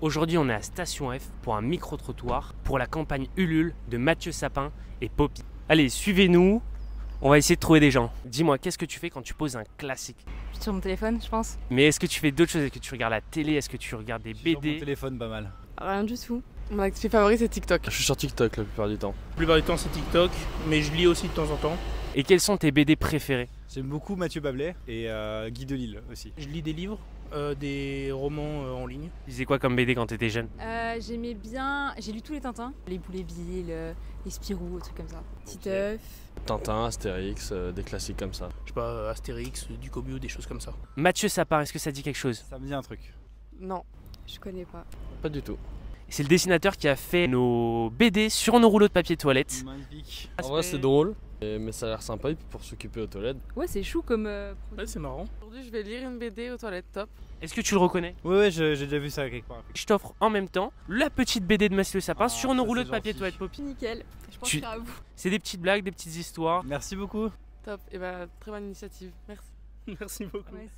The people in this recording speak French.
Aujourd'hui, on est à Station F pour un micro-trottoir pour la campagne Ulule de Mathieu Sapin et Poppy. Allez, suivez-nous. On va essayer de trouver des gens. Dis-moi, qu'est-ce que tu fais quand tu poses un classique? Sur mon téléphone, je pense. Mais est-ce que tu fais d'autres choses? Est-ce que tu regardes la télé? Est-ce que tu regardes des Sur mon BD téléphone, pas mal. Rien du tout. Mon activité favorite c'est TikTok. Je suis sur TikTok la plupart du temps. La plupart du temps c'est TikTok, mais je lis aussi de temps en temps. Et quels sont tes BD préférés? J'aime beaucoup Mathieu Bablet et euh, Guy Delisle aussi. Je lis des livres, euh, des romans euh, en ligne. Tu disais quoi comme BD quand t'étais jeune? Euh, J'aimais bien. J'ai lu tous les Tintins. Les Boulets Bill, euh, les Spirou, des trucs comme ça. Titeuf. Tintin, Astérix, euh, des classiques comme ça. Je sais pas, Astérix, Ducobio, des choses comme ça. Mathieu Sapin, est-ce que ça dit quelque chose? Ça me dit un truc. Non. Je connais pas. Pas du tout. C'est le dessinateur qui a fait nos BD sur nos rouleaux de papier toilette. Magnifique. En vrai, c'est drôle, et- mais ça a l'air sympa et puis pour s'occuper aux toilettes. Ouais, c'est chou comme. euh, produit. Ouais, c'est marrant. Aujourd'hui je vais lire une BD aux toilettes top. Est-ce que tu le reconnais? Ouais, ouais, je- j'ai déjà vu ça quelque part. Je t'offre en même temps la petite BD de Mathieu Sapin Ah, sur nos rouleaux de papier gentil. toilette Poppy. Nickel. Je Tu- penserai à vous. C'est des petites blagues, des petites histoires. Merci beaucoup. Top. Et bah très bonne initiative. Merci. Merci beaucoup. Ouais.